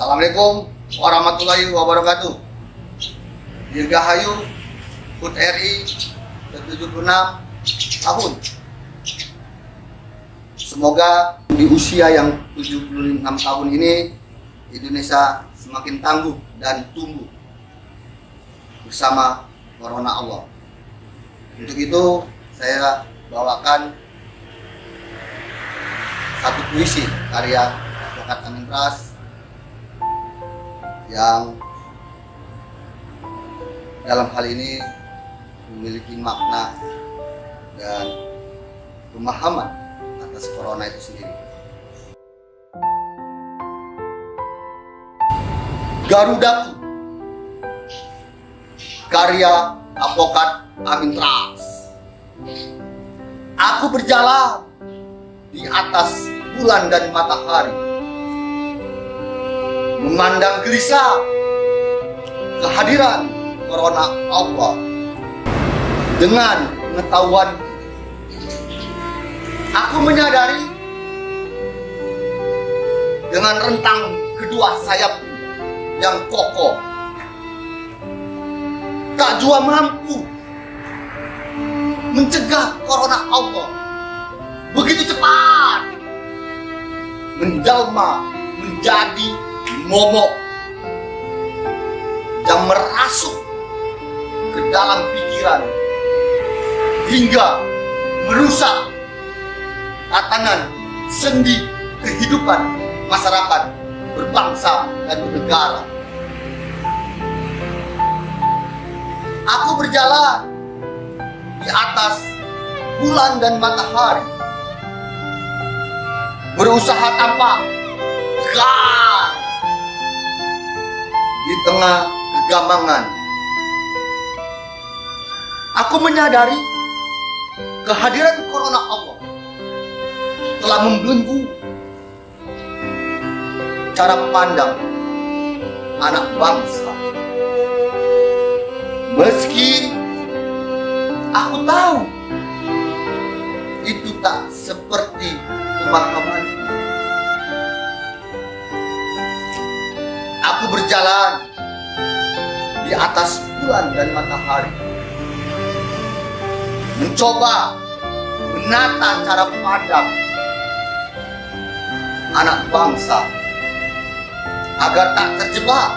Assalamualaikum warahmatullahi wabarakatuh. Dirgahayu HUT RI ke-76 tahun. Semoga di usia yang 76 tahun ini Indonesia semakin tangguh dan tumbuh bersama Corona Allah. Untuk itu saya bawakan satu puisi karya Advokat Amin Ras yang dalam hal ini memiliki makna dan pemahaman atas corona itu sendiri. Garudaku karya Advokat Amin Ras Aku berjalan di atas bulan dan matahari memandang gelisah. Kehadiran corona Allah. Dengan pengetahuan aku menyadari dengan rentang kedua sayap yang kokoh. Tak jua mampu mencegah corona Allah. Begitu cepat menjelma menjadi momok yang merasuk ke dalam pikiran. Hingga merusak tatanan sendi kehidupan masyarakat berbangsa dan bernegara. Aku berjalan di atas bulan dan matahari. Berusaha tanpa pegang di tengah kegamangan. Aku menyadari kehadiran corona Allah telah membelenggu cara pandang anak bangsa. Meski aku tahu itu tak seperti pemahaman. Berjalan di atas bulan dan matahari. Mencoba menata cara pandang anak bangsa agar tak terjebak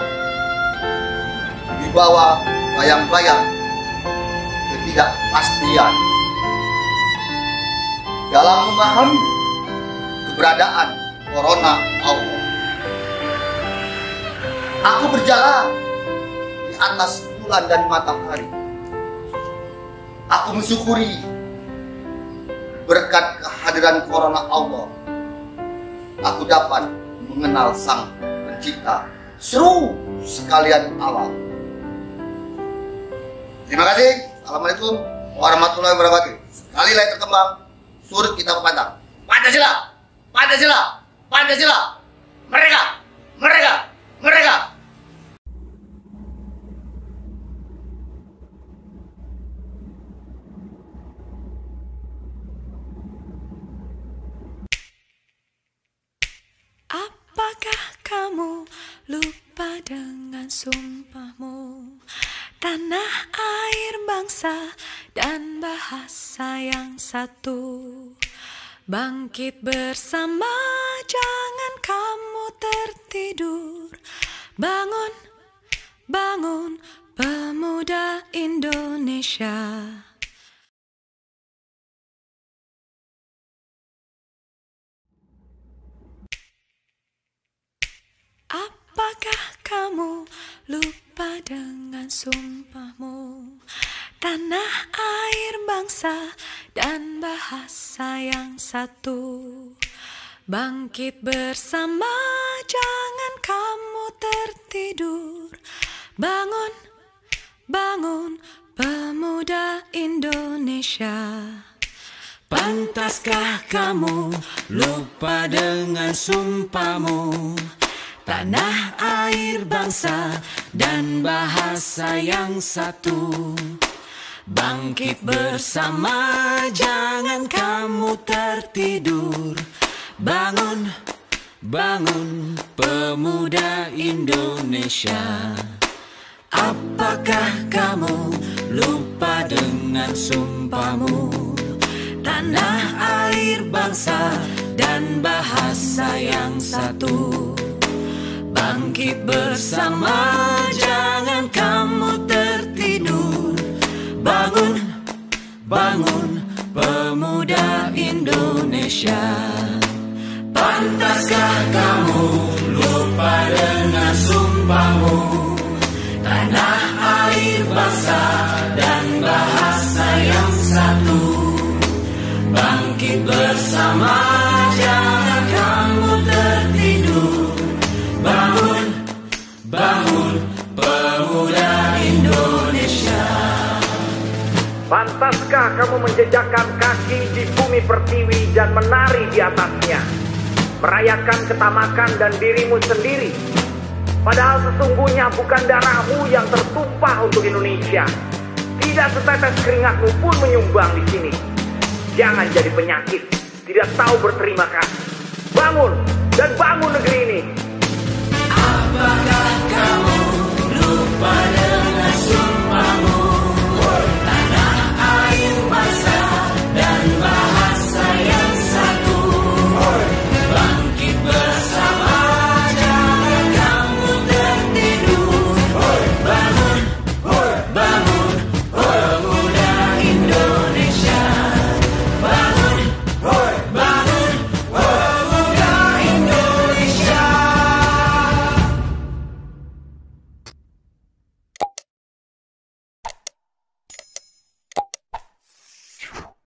di bawah bayang-bayang ketidakpastian dalam memahami keberadaan corona Allah. Aku berjalan di atas bulan dan matahari. Aku mensyukuri berkat kehadiran corona Allah. Aku dapat mengenal Sang Pencipta seru sekalian alam. Terima kasih. Assalamualaikum warahmatullahi wabarakatuh. Sekali lagi terkembang, surut kita pandang. Pancasila, Pancasila, Pancasila. Mereka, mereka, mereka. Apakah kamu lupa dengan sumpahmu. Tanah air bangsa dan bahasa yang satu. Bangkit bersama jangan kamu tertidur. Bangun, bangun pemuda Indonesia Apakah kamu lupa dengan sumpahmu? Tanah air bangsa dan bahasa yang satu. Bangkit bersama jangan kamu tertidur. Bangun, bangun pemuda Indonesia. Pantaskah kamu lupa dengan sumpahmu Tanah air bangsa dan bahasa yang satu. Bangkit bersama jangan kamu tertidur. Bangun, Bangun pemuda Indonesia. Apakah kamu lupa dengan sumpahmu? Tanah air bangsa dan bahasa yang satu Bangkit bersama. Jangan kamu tertidur. Bangun, bangun pemuda Indonesia. Pantaskah kamu lupa dengan sumpahmu? Tanah air bangsa dan bahasa yang satu. Bangkit bersama Pantaskah kamu menjejakkan kaki di bumi pertiwi dan menari di atasnya? Merayakan ketamakan dan dirimu sendiri. Padahal sesungguhnya bukan darahmu yang tertumpah untuk Indonesia. Tidak setetes keringatmu pun menyumbang di sini. Jangan jadi penyakit, tidak tahu berterima kasih. Bangun dan bangun negeri ini.